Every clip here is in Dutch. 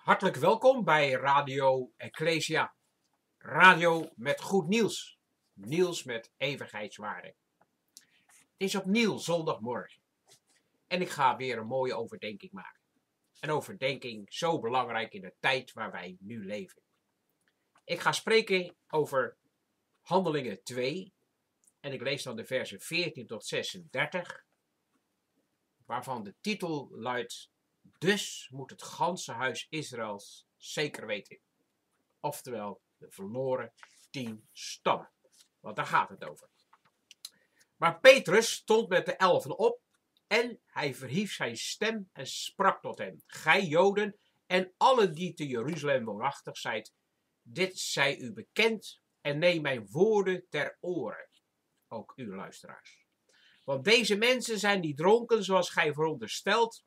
Hartelijk welkom bij Radio Ecclesia. Radio met goed nieuws. Nieuws met eeuwigheidswaarde. Het is opnieuw zondagmorgen. En ik ga weer een mooie overdenking maken. Een overdenking zo belangrijk in de tijd waar wij nu leven. Ik ga spreken over Handelingen 2. En ik lees dan de versen 14 tot 36. Waarvan de titel luidt dus moet het ganse huis Israëls zeker weten. Oftewel, de verloren tien stammen. Want daar gaat het over. Maar Petrus stond met de elfen op en hij verhief zijn stem en sprak tot hen. Gij Joden en alle die te Jeruzalem woonachtig zijt, dit zij u bekend en neem mijn woorden ter oren. Ook u luisteraars. Want deze mensen zijn niet dronken zoals gij veronderstelt,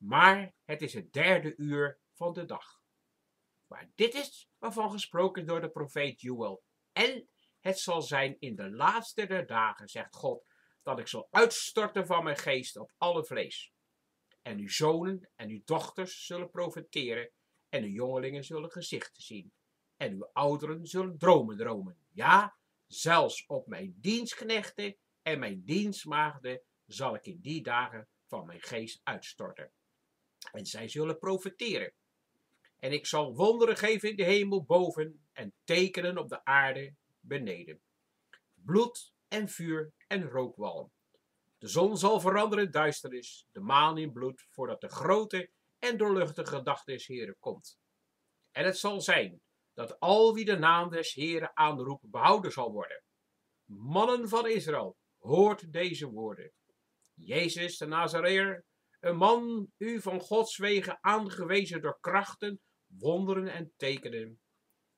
maar het is het derde uur van de dag. Maar dit is waarvan gesproken door de profeet Joel. En het zal zijn in de laatste der dagen, zegt God, dat ik zal uitstorten van mijn geest op alle vlees. En uw zonen en uw dochters zullen profeteren, en uw jongelingen zullen gezichten zien, en uw ouderen zullen dromen dromen. Ja, zelfs op mijn dienstknechten en mijn dienstmaagden zal ik in die dagen van mijn geest uitstorten en zij zullen profeteren. En ik zal wonderen geven in de hemel boven en tekenen op de aarde beneden. Bloed en vuur en rookwalm. De zon zal veranderen in duisternis, de maan in bloed, voordat de grote en doorluchtige gedachte des Heren komt. En het zal zijn dat al wie de naam des Heren aanroept behouden zal worden. Mannen van Israël, hoort deze woorden. Jezus de Nazareer, een man u van Gods wegen aangewezen door krachten, wonderen en tekenen,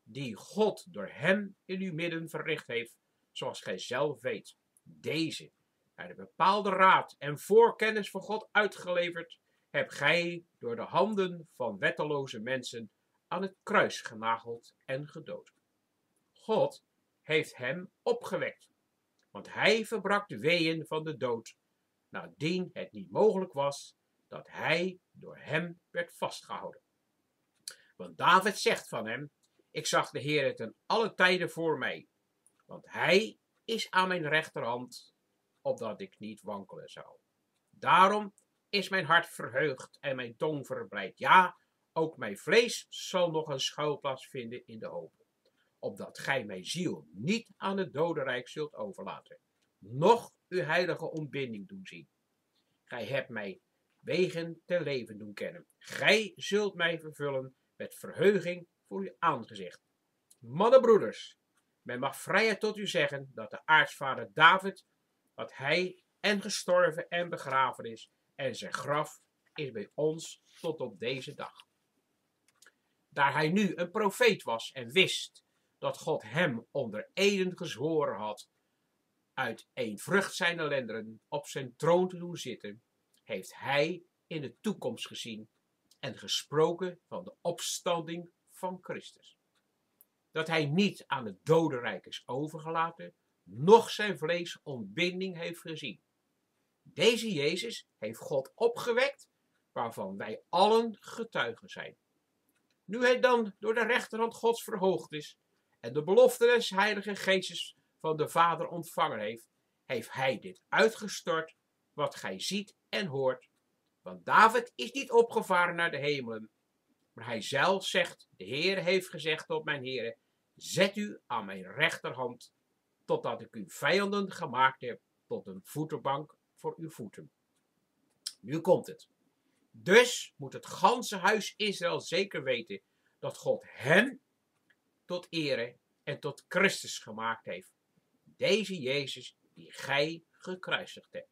die God door hem in uw midden verricht heeft, zoals gij zelf weet. Deze, uit de bepaalde raad en voorkennis van God uitgeleverd, hebt gij door de handen van wetteloze mensen aan het kruis genageld en gedood. God heeft hem opgewekt, want hij verbrak de weeën van de dood nadien het niet mogelijk was dat hij door hem werd vastgehouden. Want David zegt van hem, ik zag de Heer ten alle tijden voor mij, want hij is aan mijn rechterhand, opdat ik niet wankelen zou. Daarom is mijn hart verheugd en mijn tong verblijd. Ja, ook mijn vlees zal nog een schuilplaats vinden in de hoop, opdat gij mijn ziel niet aan het dodenrijk zult overlaten, noch uw heilige ontbinding doen zien. Gij hebt mij wegen te leven doen kennen. Gij zult mij vervullen met verheuging voor uw aangezicht. Mannenbroeders, men mag vrijheid tot u zeggen dat de aartsvader David, dat hij en gestorven en begraven is, en zijn graf is bij ons tot op deze dag. Daar hij nu een profeet was en wist dat God hem onder eden gezworen had uit een vrucht zijn lenderen op zijn troon te doen zitten, heeft hij in de toekomst gezien en gesproken van de opstanding van Christus. Dat hij niet aan het dodenrijk is overgelaten, noch zijn vlees ontbinding heeft gezien. Deze Jezus heeft God opgewekt, waarvan wij allen getuigen zijn. Nu hij dan door de rechterhand Gods verhoogd is en de belofte des Heilige Geestes van de Vader ontvangen heeft, heeft hij dit uitgestort wat gij ziet en hoort. Want David is niet opgevaren naar de hemelen, maar hij zelf zegt, de Heer heeft gezegd tot mijn Heere, zet u aan mijn rechterhand, totdat ik uw vijanden gemaakt heb tot een voetenbank voor uw voeten. Nu komt het. Dus moet het ganse huis Israël zeker weten dat God hem tot ere en tot Christus gemaakt heeft. Deze Jezus die gij gekruisigd hebt.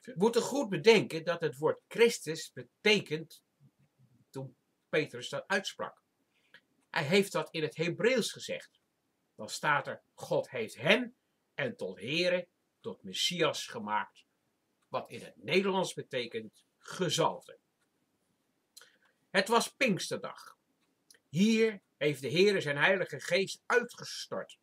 We moeten goed bedenken dat het woord Christus betekent, toen Petrus dat uitsprak. Hij heeft dat in het Hebreeuws gezegd. Dan staat er, God heeft hem en tot Here, tot Messias gemaakt. Wat in het Nederlands betekent gezalfde. Het was Pinksterdag. Hier heeft de Heer zijn Heilige Geest uitgestort.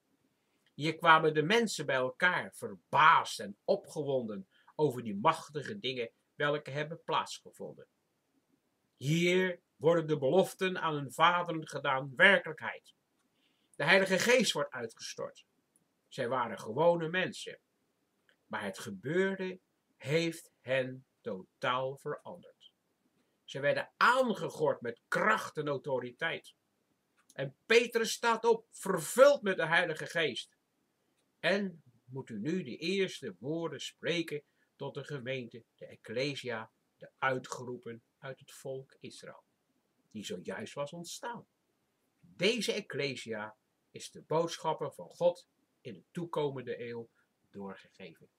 Hier kwamen de mensen bij elkaar, verbaasd en opgewonden over die machtige dingen welke hebben plaatsgevonden. Hier worden de beloften aan hun vaderen gedaan werkelijkheid. De Heilige Geest wordt uitgestort. Zij waren gewone mensen. Maar het gebeurde heeft hen totaal veranderd. Ze werden aangegord met kracht en autoriteit. En Petrus staat op, vervuld met de Heilige Geest. En moet u nu de eerste woorden spreken tot de gemeente, de Ecclesia, de uitgeroepen uit het volk Israël, die zojuist was ontstaan. Deze Ecclesia is de boodschapper van God in de toekomende eeuw doorgegeven.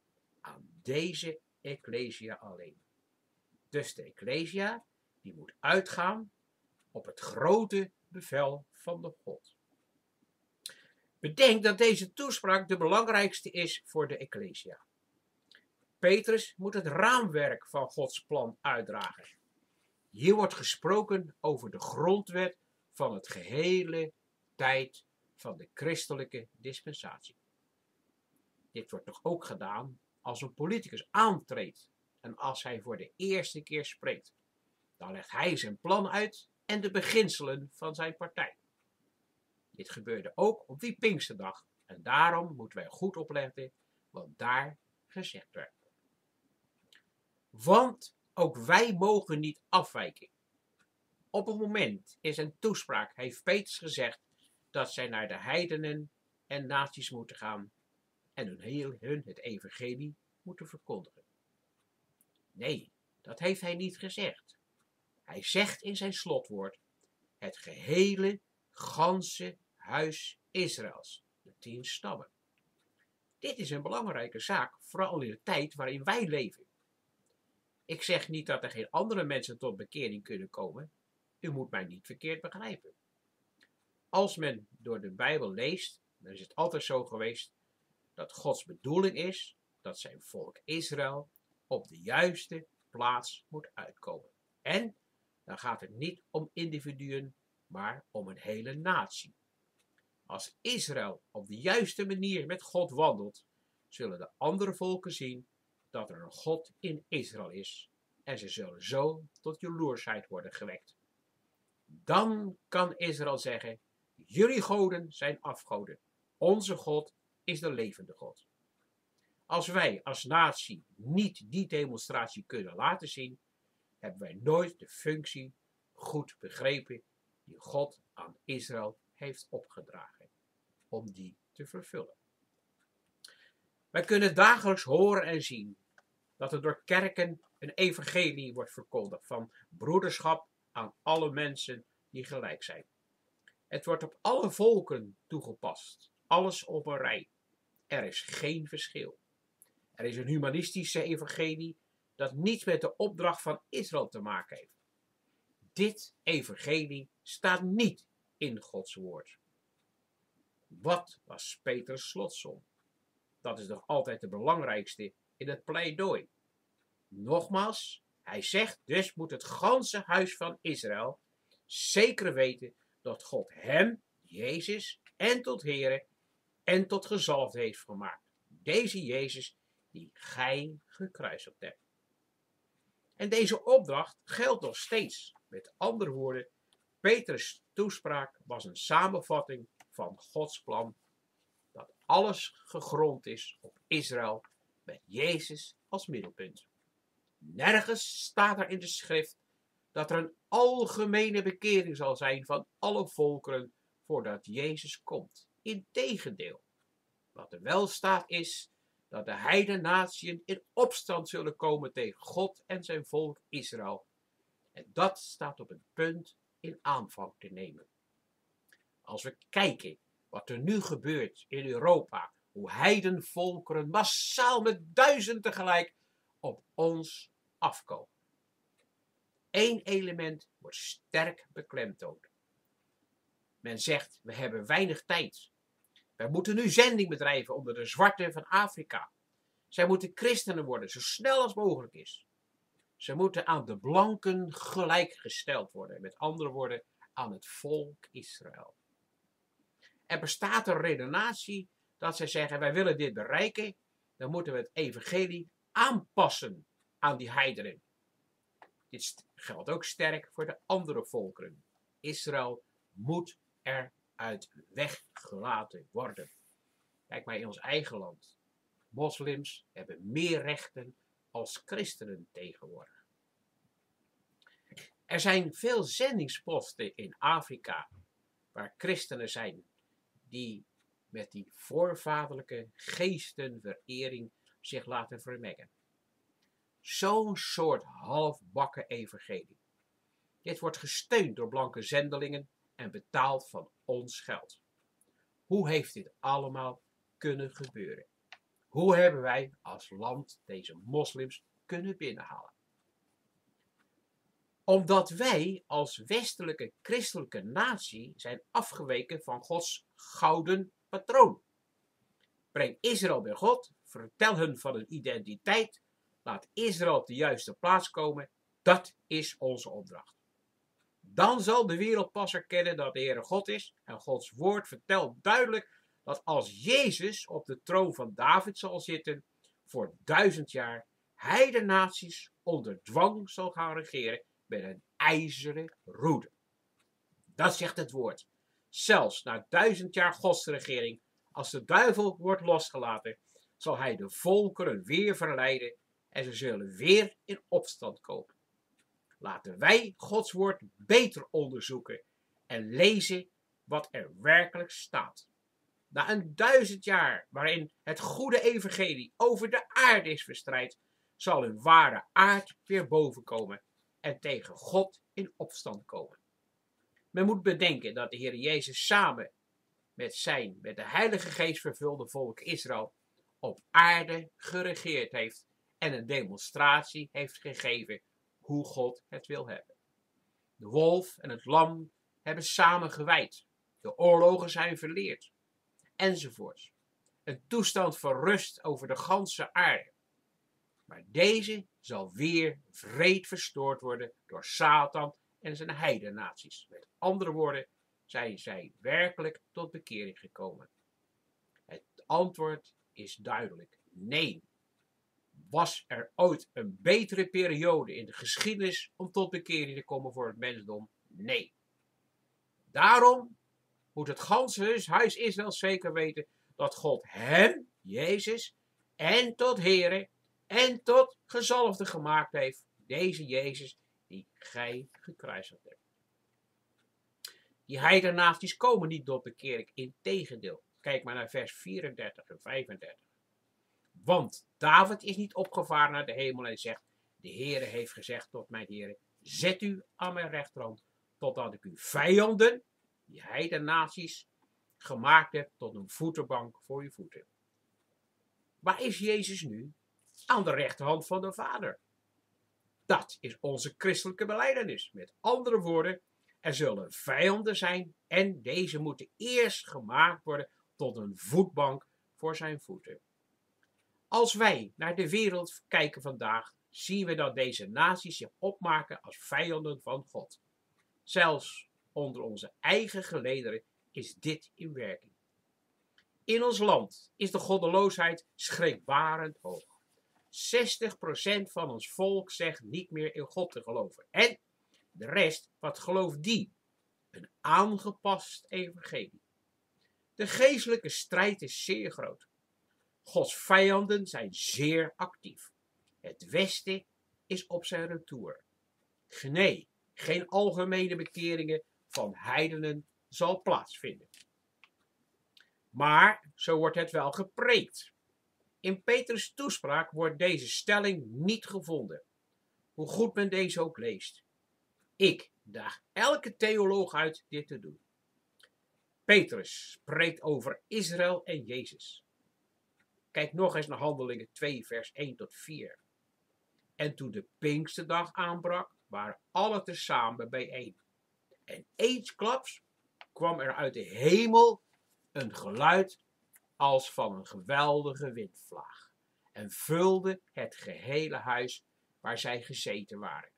Aan deze Ecclesia alleen. Dus de Ecclesia, die moet uitgaan op het grote bevel van de God. Bedenk dat deze toespraak de belangrijkste is voor de Ecclesia. Petrus moet het raamwerk van Gods plan uitdragen. Hier wordt gesproken over de grondwet van het gehele tijd van de christelijke dispensatie. Dit wordt toch ook gedaan als een politicus aantreedt en als hij voor de eerste keer spreekt. Dan legt hij zijn plan uit en de beginselen van zijn partij. Dit gebeurde ook op die Pinksterdag en daarom moeten wij goed opletten wat daar gezegd werd. Want ook wij mogen niet afwijken. Op een moment in zijn toespraak heeft Petrus gezegd dat zij naar de heidenen en naties moeten gaan en hun, heel, hun het evangelie moeten verkondigen. Nee, dat heeft hij niet gezegd. Hij zegt in zijn slotwoord het gehele, ganse huis Israëls, de tien stammen. Dit is een belangrijke zaak, vooral in de tijd waarin wij leven. Ik zeg niet dat er geen andere mensen tot bekering kunnen komen. U moet mij niet verkeerd begrijpen. Als men door de Bijbel leest, dan is het altijd zo geweest dat Gods bedoeling is dat zijn volk Israël op de juiste plaats moet uitkomen. En dan gaat het niet om individuen, maar om een hele natie. Als Israël op de juiste manier met God wandelt, zullen de andere volken zien dat er een God in Israël is en ze zullen zo tot jaloersheid worden gewekt. Dan kan Israël zeggen, jullie goden zijn afgoden, onze God is de levende God. Als wij als natie niet die demonstratie kunnen laten zien, hebben wij nooit de functie goed begrepen die God aan Israël heeft opgedragen om die te vervullen. Wij kunnen dagelijks horen en zien dat er door kerken een evangelie wordt verkondigd van broederschap aan alle mensen die gelijk zijn. Het wordt op alle volken toegepast, alles op een rij. Er is geen verschil. Er is een humanistische evangelie dat niets met de opdracht van Israël te maken heeft. Dit evangelie staat niet in Gods woord. Wat was Peters slotsom? Dat is nog altijd de belangrijkste in het pleidooi. Nogmaals, hij zegt dus moet het ganse huis van Israël zeker weten dat God hem, Jezus, en tot Here en tot gezalfd heeft gemaakt. Deze Jezus die gij gekruisigd hebt. En deze opdracht geldt nog steeds. Met andere woorden, Petrus' toespraak was een samenvatting van Gods plan dat alles gegrond is op Israël met Jezus als middelpunt. Nergens staat er in de schrift dat er een algemene bekering zal zijn van alle volkeren voordat Jezus komt. Integendeel, wat er wel staat is dat de heidennatiën in opstand zullen komen tegen God en zijn volk Israël. En dat staat op het punt in aanvang te nemen. Als we kijken wat er nu gebeurt in Europa, hoe heidenvolkeren massaal met duizend tegelijk op ons afkomen. Eén element wordt sterk beklemtoond. Men zegt, we hebben weinig tijd. Wij moeten nu zending bedrijven onder de zwarten van Afrika. Zij moeten christenen worden, zo snel als mogelijk is. Ze moeten aan de blanken gelijkgesteld worden. Met andere woorden, aan het volk Israël. Er bestaat een redenatie dat zij zeggen, wij willen dit bereiken. Dan moeten we het evangelie aanpassen aan die heidenen. Het Dit geldt ook sterk voor de andere volkeren. Israël moet eruit weggelaten worden. Kijk maar in ons eigen land. Moslims hebben meer rechten als christenen tegenwoordig. Er zijn veel zendingsposten in Afrika waar christenen zijn die met die voorvaderlijke geestenverering zich laten vermengen. Zo'n soort halfbakken evangelie. Dit wordt gesteund door blanke zendelingen en betaald van ons geld. Hoe heeft dit allemaal kunnen gebeuren? Hoe hebben wij als land deze moslims kunnen binnenhalen? Omdat wij als westelijke christelijke natie zijn afgeweken van Gods gouden patroon. Breng Israël bij God, vertel hun van hun identiteit, laat Israël op de juiste plaats komen. Dat is onze opdracht. Dan zal de wereld pas erkennen dat de Heere God is en Gods woord vertelt duidelijk dat als Jezus op de troon van David zal zitten voor duizend jaar, hij de naties onder dwang zal gaan regeren met een ijzeren roede. Dat zegt het woord. Zelfs na duizend jaar godsregering, als de duivel wordt losgelaten, zal hij de volkeren weer verleiden en ze zullen weer in opstand komen. Laten wij Gods woord beter onderzoeken en lezen wat er werkelijk staat. Na een duizend jaar waarin het goede evangelie over de aarde is verspreid, zal een ware aard weer bovenkomen en tegen God in opstand komen. Men moet bedenken dat de Heer Jezus samen met zijn, met de Heilige Geest vervulde volk Israël op aarde geregeerd heeft en een demonstratie heeft gegeven hoe God het wil hebben. De wolf en het lam hebben samen gewijd. De oorlogen zijn verleerd. Enzovoorts. Een toestand van rust over de ganse aarde. Maar deze zal weer vreed verstoord worden door Satan en zijn heidenaties. Met andere woorden, zijn zij werkelijk tot bekering gekomen? Het antwoord is duidelijk: nee. Was er ooit een betere periode in de geschiedenis om tot bekering te komen voor het mensdom? Nee. Daarom moet het ganse huis Israël zeker weten dat God hem, Jezus, en tot Here en tot gezalfde gemaakt heeft. Deze Jezus die gij gekruisigd hebt. Die heidenaties komen niet tot bekering, integendeel. Kijk maar naar vers 34 en 35. Want David is niet opgevaren naar de hemel en zegt, de Heere heeft gezegd tot mijn Heere, zet u aan mijn rechterhand, totdat ik uw vijanden, die heidenaties, gemaakt heb tot een voetenbank voor uw voeten. Waar is Jezus nu? Aan de rechterhand van de Vader. Dat is onze christelijke beleidenis. Met andere woorden, er zullen vijanden zijn en deze moeten eerst gemaakt worden tot een voetbank voor zijn voeten. Als wij naar de wereld kijken vandaag, zien we dat deze naties zich opmaken als vijanden van God. Zelfs onder onze eigen gelederen is dit in werking. In ons land is de goddeloosheid schrikbarend hoog. 60% van ons volk zegt niet meer in God te geloven. En de rest, wat gelooft die? Een aangepast evangelie. De geestelijke strijd is zeer groot. Gods vijanden zijn zeer actief. Het Westen is op zijn retour. Nee, geen algemene bekeringen van heidenen zal plaatsvinden. Maar zo wordt het wel gepreekt. In Petrus' toespraak wordt deze stelling niet gevonden, hoe goed men deze ook leest. Ik daag elke theoloog uit dit te doen. Petrus spreekt over Israël en Jezus. Kijk nog eens naar Handelingen 2, vers 1 tot 4. En toen de Pinksterdag aanbrak, waren alle tezamen bijeen. En eensklaps kwam er uit de hemel een geluid als van een geweldige windvlaag en vulde het gehele huis waar zij gezeten waren.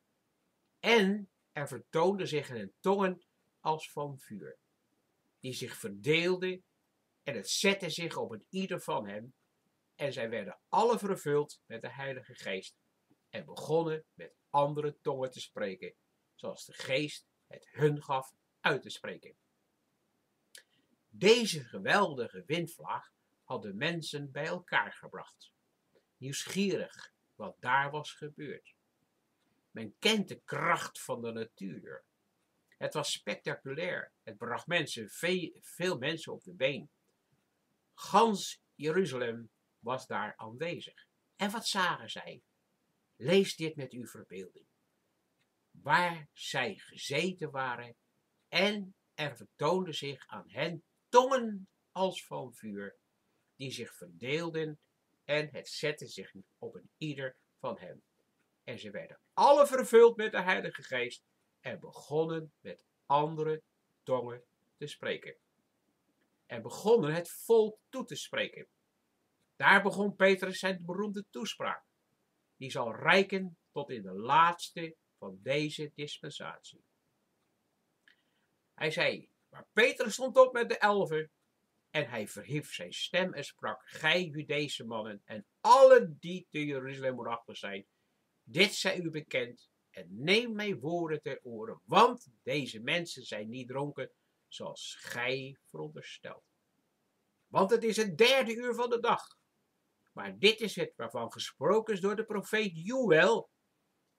En er vertoonde zich een tongen als van vuur, die zich verdeelde en het zette zich op een ieder van hen en zij werden alle vervuld met de Heilige Geest en begonnen met andere tongen te spreken, zoals de geest het hun gaf uit te spreken. Deze geweldige windvlaag had de mensen bij elkaar gebracht, nieuwsgierig wat daar was gebeurd. Men kent de kracht van de natuur. Het was spectaculair. Het bracht mensen, veel mensen op de been. Gans Jeruzalem was daar aanwezig. En wat zagen zij? Lees dit met uw verbeelding. Waar zij gezeten waren en er vertoonde zich aan hen tongen als van vuur, die zich verdeelden en het zette zich op een ieder van hen. En ze werden alle vervuld met de Heilige Geest en begonnen met andere tongen te spreken. En begonnen het volk toe te spreken. Daar begon Petrus zijn beroemde toespraak. Die zal rijken tot in de laatste van deze dispensatie. Hij zei, maar Petrus stond op met de elfen en hij verhief zijn stem en sprak, gij Judese mannen en alle die te Jeruzalem woonachtig zijn, dit zij u bekend en neem mijn woorden ter oren, want deze mensen zijn niet dronken zoals gij veronderstelt. Want het is het derde uur van de dag. Maar dit is het waarvan gesproken is door de profeet Joel.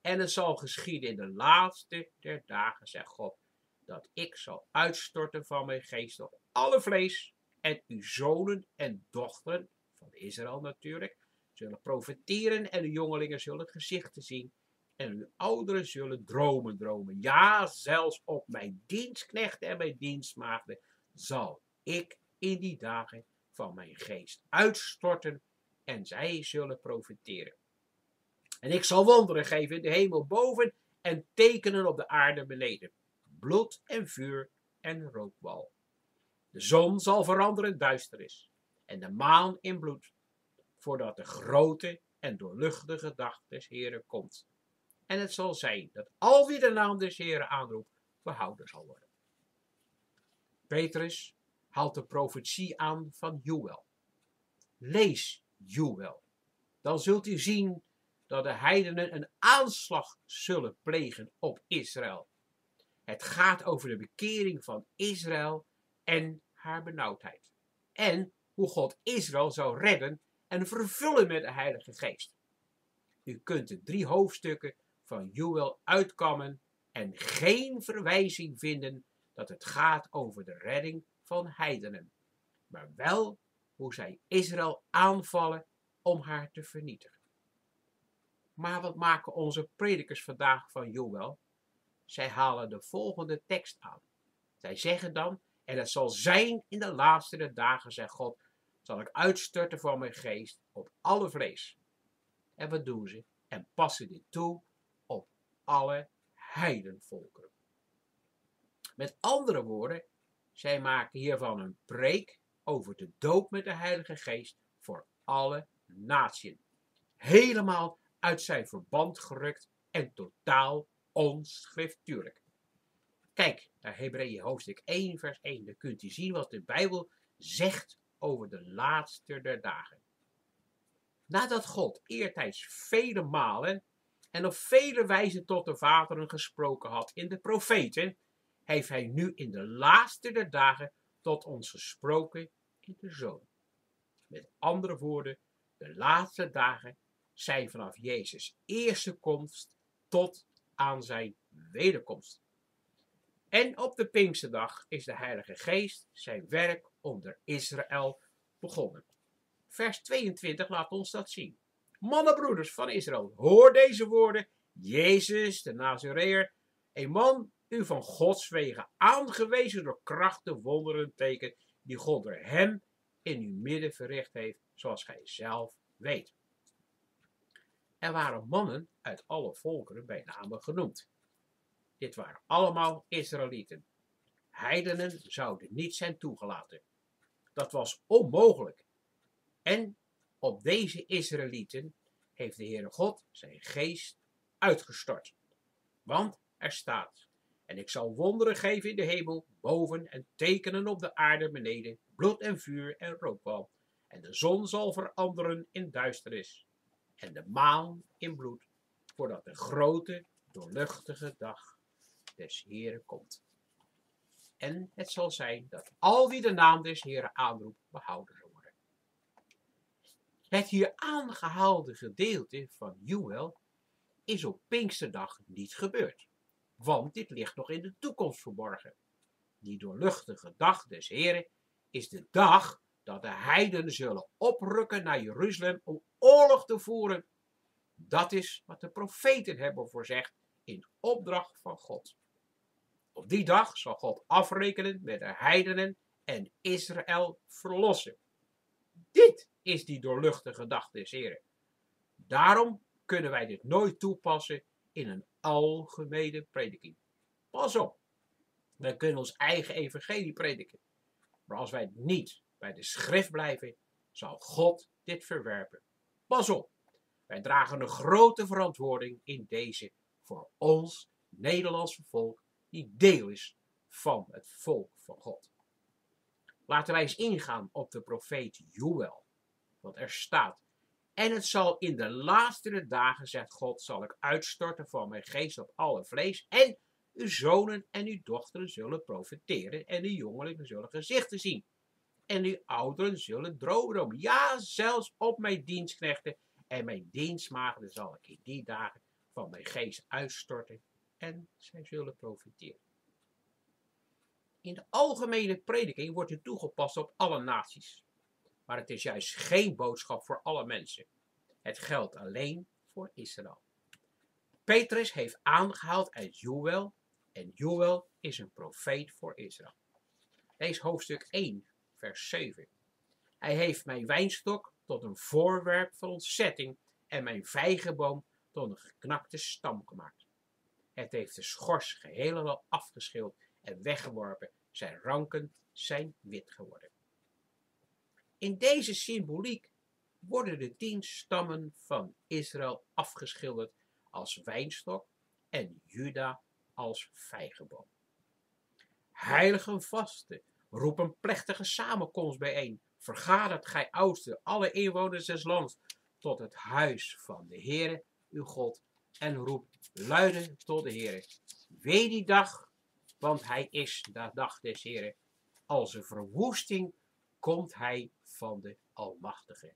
En het zal geschieden in de laatste der dagen, zegt God, dat ik zal uitstorten van mijn geest op alle vlees. En uw zonen en dochteren, van Israël natuurlijk, zullen profeteren en de jongelingen zullen gezichten zien. En uw ouderen zullen dromen dromen. Ja, zelfs op mijn dienstknechten en mijn dienstmaagden zal ik in die dagen van mijn geest uitstorten en zij zullen profiteren. En ik zal wonderen geven in de hemel boven en tekenen op de aarde beneden. Bloed en vuur en rookbal. De zon zal veranderen in duisternis en de maan in bloed, voordat de grote en doorluchtige dag des Heren komt. En het zal zijn dat al wie de naam des Heren aanroept, behouden zal worden. Petrus haalt de profetie aan van Joel. Lees Joel. Dan zult u zien dat de heidenen een aanslag zullen plegen op Israël. Het gaat over de bekering van Israël en haar benauwdheid. En hoe God Israël zou redden en vervullen met de Heilige Geest. U kunt de drie hoofdstukken van Joel uitkammen en geen verwijzing vinden dat het gaat over de redding van heidenen, maar wel hoe zij Israël aanvallen om haar te vernietigen. Maar wat maken onze predikers vandaag van Joel? Zij halen de volgende tekst aan. Zij zeggen dan, en het zal zijn in de laatste dagen, zegt God, zal ik uitstorten van mijn geest op alle vlees. En wat doen ze? En passen dit toe op alle heidenvolkeren. Met andere woorden, zij maken hiervan een preek over de doop met de Heilige Geest voor alle natieën. Helemaal uit zijn verband gerukt en totaal onschriftuurlijk. Kijk naar Hebreeën hoofdstuk 1 vers 1. Dan kunt u zien wat de Bijbel zegt over de laatste der dagen. Nadat God eertijds vele malen en op vele wijzen tot de vaderen gesproken had in de profeten, heeft hij nu in de laatste der dagen tot ons gesproken de. Met andere woorden, de laatste dagen zijn vanaf Jezus' eerste komst tot aan zijn wederkomst. En op de Pinksterdag is de Heilige Geest zijn werk onder Israël begonnen. Vers 22 laat ons dat zien. Mannenbroeders van Israël, hoor deze woorden. Jezus, de Nazareer, een man u van Gods wegen aangewezen door krachten, wonderen, teken, die God door hem in uw midden verricht heeft, zoals gij zelf weet. Er waren mannen uit alle volkeren bij name genoemd. Dit waren allemaal Israëlieten. Heidenen zouden niet zijn toegelaten. Dat was onmogelijk. En op deze Israëlieten heeft de Heere God zijn geest uitgestort. Want er staat, en ik zal wonderen geven in de hemel, boven en tekenen op de aarde beneden, bloed en vuur en rookbal. En de zon zal veranderen in duisternis en de maan in bloed, voordat de grote, doorluchtige dag des Heren komt. En het zal zijn dat al wie de naam des Heren aanroept, behouden zal worden. Het hier aangehaalde gedeelte van Joel is op Pinksterdag niet gebeurd, want dit ligt nog in de toekomst verborgen. Die doorluchtige dag des Heren is de dag dat de heidenen zullen oprukken naar Jeruzalem om oorlog te voeren. Dat is wat de profeten hebben voorzegd in opdracht van God. Op die dag zal God afrekenen met de heidenen en Israël verlossen. Dit is die doorluchtige dag des Heren. Daarom kunnen wij dit nooit toepassen in een algemene prediking. Pas op, wij kunnen ons eigen evangelie prediken. Maar als wij niet bij de schrift blijven, zal God dit verwerpen. Pas op, wij dragen een grote verantwoording in deze voor ons Nederlandse volk, die deel is van het volk van God. Laten wij eens ingaan op de profeet Joel. Want er staat, en het zal in de laatste dagen, zegt God, zal ik uitstorten van mijn geest op alle vlees. En uw zonen en uw dochteren zullen profeteren en uw jongelingen zullen gezichten zien. En uw ouderen zullen dromen. Ja, zelfs op mijn dienstknechten en mijn dienstmaagden zal ik in die dagen van mijn geest uitstorten en zij zullen profiteren. In de algemene prediking wordt het toegepast op alle naties. Maar het is juist geen boodschap voor alle mensen. Het geldt alleen voor Israël. Petrus heeft aangehaald uit Joel en Joel is een profeet voor Israël. Lees hoofdstuk 1, vers 7. Hij heeft mijn wijnstok tot een voorwerp van ontzetting en mijn vijgenboom tot een geknakte stam gemaakt. Het heeft de schors geheel en al afgeschild en weggeworpen. Zijn ranken zijn wit geworden. In deze symboliek worden de tien stammen van Israël afgeschilderd als wijnstok en Juda als vijgenboom. Heiligen vasten, roep een plechtige samenkomst bijeen. Vergadert gij oudsten, alle inwoners des lands, tot het huis van de Heere, uw God, en roep luiden tot de Heere. Wee die dag, want hij is de dag des Heeren. Als een verwoesting komt hij van de Almachtige.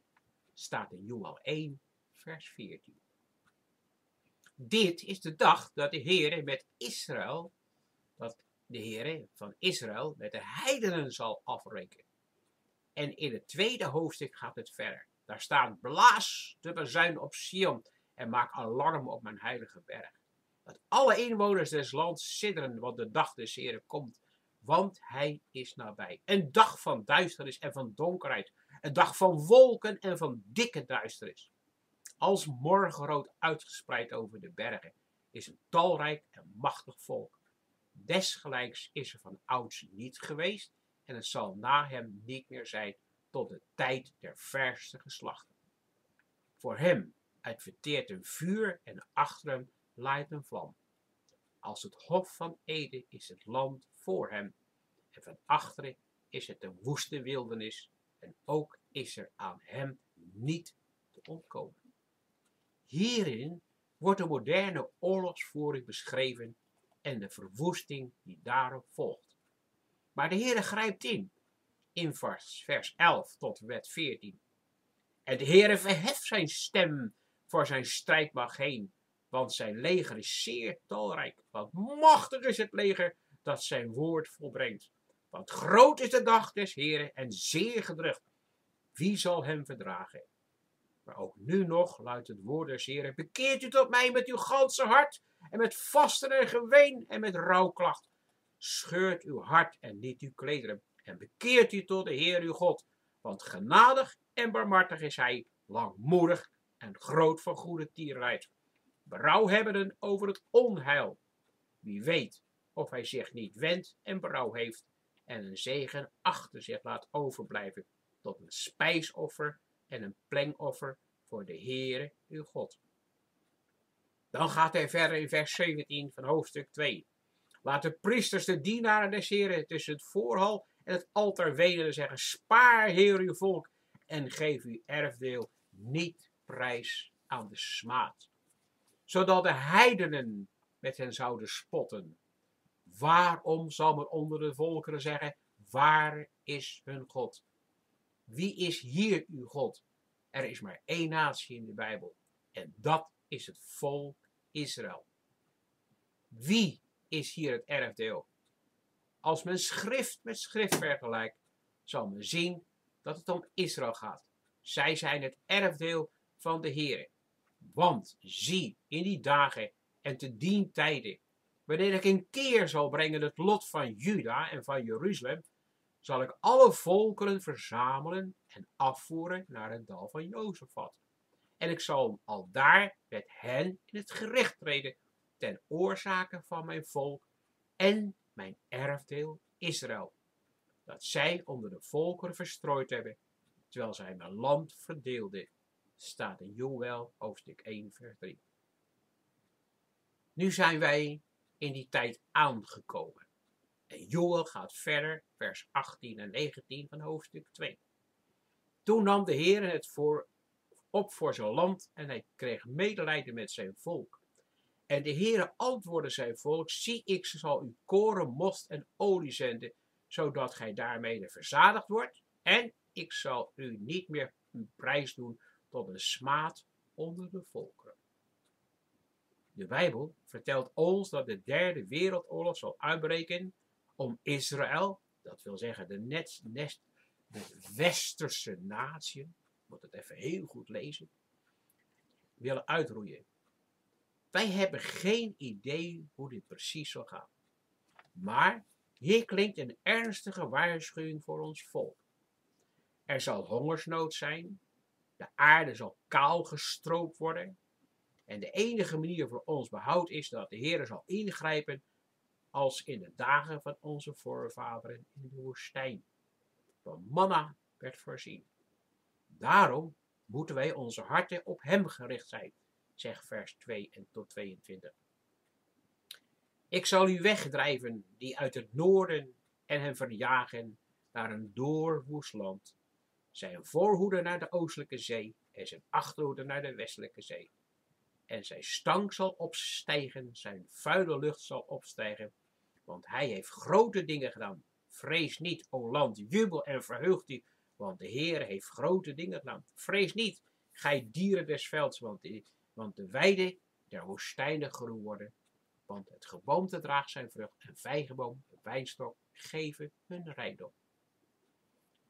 Staat in Joel 1, vers 14. Dit is de dag dat de Heere met Israël, dat de Heere van Israël met de heidenen zal afrekenen. En in het tweede hoofdstuk gaat het verder. Daar staat, blaas de bezuin op Sion en maak alarm op mijn heilige berg. Dat alle inwoners des lands sidderen, want de dag des Heren komt. Want hij is nabij. Een dag van duisternis en van donkerheid. Een dag van wolken en van dikke duisternis. Als morgenrood uitgespreid over de bergen is een talrijk en machtig volk. Desgelijks is er van ouds niet geweest en het zal na hem niet meer zijn tot de tijd der verste geslachten. Voor hem uitverteert een vuur en achter hem laait een vlam. Als het hof van Ede is het land voor hem en van achteren is het een woeste wildernis en ook is er aan hem niet te ontkomen. Hierin wordt de moderne oorlogsvoering beschreven en de verwoesting die daarop volgt. Maar de Heere grijpt in, in vers, vers 11 tot met 14. En de Heere verheft zijn stem voor zijn strijdmacht heen, want zijn leger is zeer talrijk. Want machtig is het leger dat zijn woord volbrengt. Want groot is de dag des Heren en zeer gedrucht. Wie zal hem verdragen? Maar ook nu nog luidt het woord des Heren. Bekeert u tot mij met uw ganse hart en met vasten en geween en met rouwklacht. Scheurt uw hart en niet uw klederen en bekeert u tot de Heer uw God. Want genadig en barmhartig is hij, langmoedig en groot van goede tierheid. Berouw hebbenden over het onheil. Wie weet of hij zich niet wendt en berouw heeft en een zegen achter zich laat overblijven tot een spijsoffer en een plengoffer voor de Heere uw God. Dan gaat hij verder in vers 17 van hoofdstuk 2. Laat de priesters, de dienaren des Heren, tussen het voorhal en het altaar wenen zeggen, spaar Heer uw volk en geef uw erfdeel niet prijs aan de smaad. zodat de heidenen met hen zouden spotten. Waarom zal men onder de volkeren zeggen, waar is hun God? Wie is hier uw God? Er is maar één natie in de Bijbel en dat is het volk Israël. Wie is hier het erfdeel? Als men schrift met schrift vergelijkt, zal men zien dat het om Israël gaat. Zij zijn het erfdeel van de Heer. Want zie, in die dagen en te dien tijden, wanneer ik een keer zal brengen het lot van Juda en van Jeruzalem, zal ik alle volkeren verzamelen en afvoeren naar het dal van Jozefat. En ik zal al daar met hen in het gerecht treden ten oorzake van mijn volk en mijn erfdeel Israël. Dat zij onder de volkeren verstrooid hebben, terwijl zij mijn land verdeelden. Staat in Joel hoofdstuk 1 vers 3. Nu zijn wij in die tijd aangekomen. En Joel gaat verder, vers 18 en 19 van hoofdstuk 2. Toen nam de Heer het voor, op voor zijn land en hij kreeg medelijden met zijn volk. En de Heere antwoordde zijn volk, zie ik zal u koren, most en olie zenden, zodat gij daarmee verzadigd wordt. En ik zal u niet meer een prijs doen tot een smaad onder de volkeren. De Bijbel vertelt ons dat de derde wereldoorlog zal uitbreken om Israël, dat wil zeggen de, net, nest, de westerse natie, moet het even heel goed lezen, willen uitroeien. Wij hebben geen idee hoe dit precies zal gaan. Maar hier klinkt een ernstige waarschuwing voor ons volk. Er zal hongersnood zijn, de aarde zal kaal gestroopt worden, en de enige manier voor ons behoud is dat de Heer zal ingrijpen als in de dagen van onze voorvaderen in de woestijn. Van manna werd voorzien. Daarom moeten wij onze harten op Hem gericht zijn zegt vers 2 en tot 22. Ik zal u wegdrijven die uit het noorden en hen verjagen naar een doorwoest land. Zijn voorhoede naar de oostelijke zee en zijn achterhoede naar de westelijke zee. En zijn stank zal opstijgen, zijn vuile lucht zal opstijgen, want hij heeft grote dingen gedaan. Vrees niet, o land, jubel en verheug u, want de Heer heeft grote dingen gedaan. Vrees niet, gij dieren des velds, want want de weide der woestijnen groen worden. Want het geboomte draagt zijn vrucht en vijgenboom, de wijnstok, geven hun rijkdom.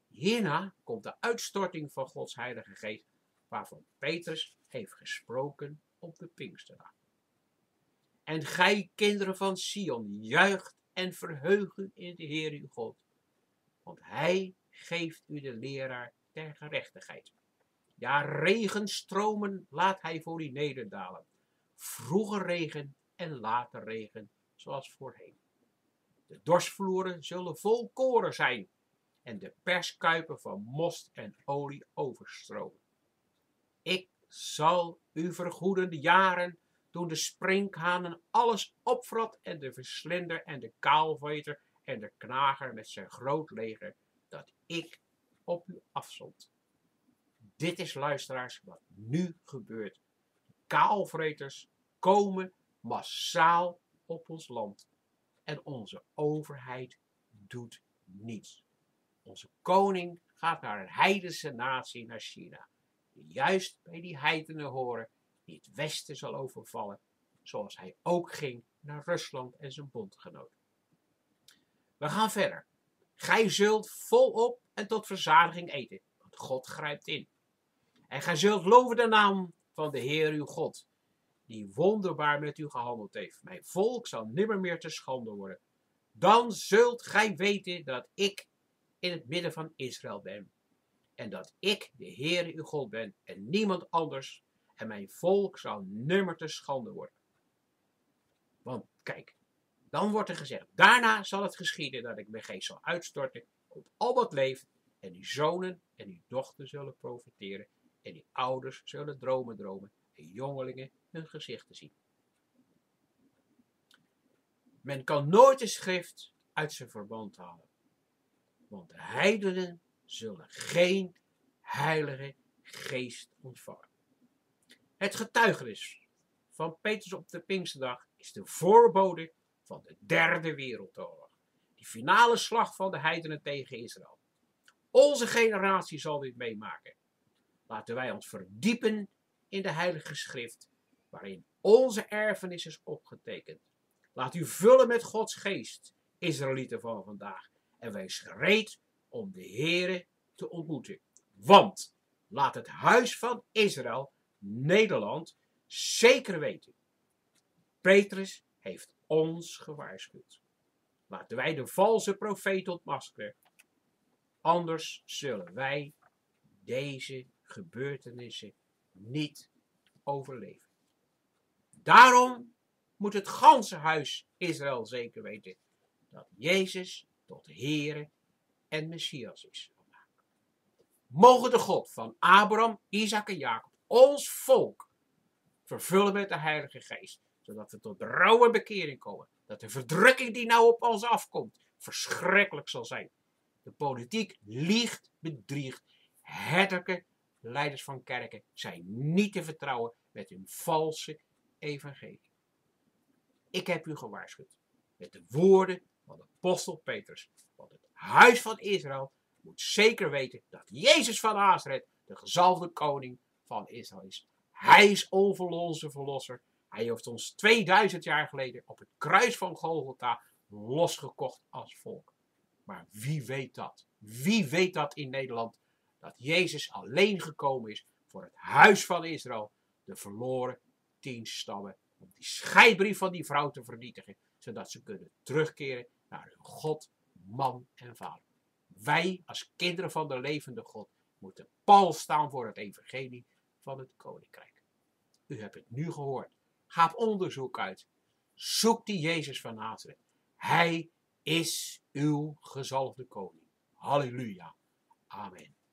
Hierna komt de uitstorting van Gods heilige geest, waarvan Petrus heeft gesproken op de Pinksterdag. En gij, kinderen van Sion, juicht en verheug u in de Heer uw God, want hij geeft u de leraar der gerechtigheid. Ja, regenstromen laat hij voor u nederdalen. Vroeger regen en later regen, zoals voorheen. De dorsvloeren zullen vol koren zijn en de perskuipen van most en olie overstromen. Ik zal u vergoeden de jaren toen de sprinkhanen alles opvrat en de verslinder en de kaalveter en de knager met zijn groot leger, dat ik op u afzond. Dit is luisteraars wat nu gebeurt. Kaalvreters komen massaal op ons land. En onze overheid doet niets. Onze koning gaat naar een heidense natie, naar China. Juist bij die heidenen horen, die het Westen zal overvallen. Zoals hij ook ging naar Rusland en zijn bondgenoten. We gaan verder. Gij zult volop en tot verzadiging eten, want God grijpt in. En gij zult loven de naam van de Heer uw God, die wonderbaar met u gehandeld heeft. Mijn volk zal nimmer meer te schande worden. Dan zult gij weten dat ik in het midden van Israël ben. En dat ik de Heer uw God ben en niemand anders. En mijn volk zal nimmer te schande worden. Want kijk, dan wordt er gezegd, daarna zal het geschieden dat ik mijn geest zal uitstorten op al wat leeft. En uw zonen en uw dochters zullen profiteren en die ouders zullen dromen dromen en jongelingen hun gezichten zien. Men kan nooit de schrift uit zijn verband halen, want de heidenen zullen geen heilige geest ontvangen. Het getuigenis van Petrus op de Pinksterdag is de voorbode van de derde wereldoorlog. Die finale slag van de heidenen tegen Israël. Onze generatie zal dit meemaken. Laten wij ons verdiepen in de Heilige Schrift, waarin onze erfenis is opgetekend. Laat u vullen met Gods geest, Israëlieten van vandaag, en wees gereed om de Here te ontmoeten. Want laat het huis van Israël, Nederland, zeker weten. Petrus heeft ons gewaarschuwd. Laten wij de valse profeet ontmaskeren. Anders zullen wij deze gebeurtenissen niet overleven. Daarom moet het ganse huis Israël zeker weten dat Jezus tot Heere en Messias is. Mogen de God van Abraham, Isaac en Jacob ons volk vervullen met de Heilige Geest, zodat we tot rouw en bekering komen. Dat de verdrukking die nou op ons afkomt verschrikkelijk zal zijn. De politiek liegt, bedriegt. Herderlijke leiders van kerken zijn niet te vertrouwen met hun valse evangelie. Ik heb u gewaarschuwd met de woorden van de apostel Petrus. Want het huis van Israël moet zeker weten dat Jezus van Nazareth de gezalfde koning van Israël is. Hij is onze verlosser. Hij heeft ons 2000 jaar geleden op het kruis van Golgotha losgekocht als volk. Maar wie weet dat? Wie weet dat in Nederland? Dat Jezus alleen gekomen is voor het huis van Israël, de verloren tien stammen, om die scheidbrief van die vrouw te vernietigen, zodat ze kunnen terugkeren naar hun God, man en vader. Wij als kinderen van de levende God moeten pal staan voor het evangelie van het koninkrijk. U hebt het nu gehoord. Ga op onderzoek uit. Zoek die Jezus van Nazareth. Hij is uw gezalfde koning. Halleluja. Amen.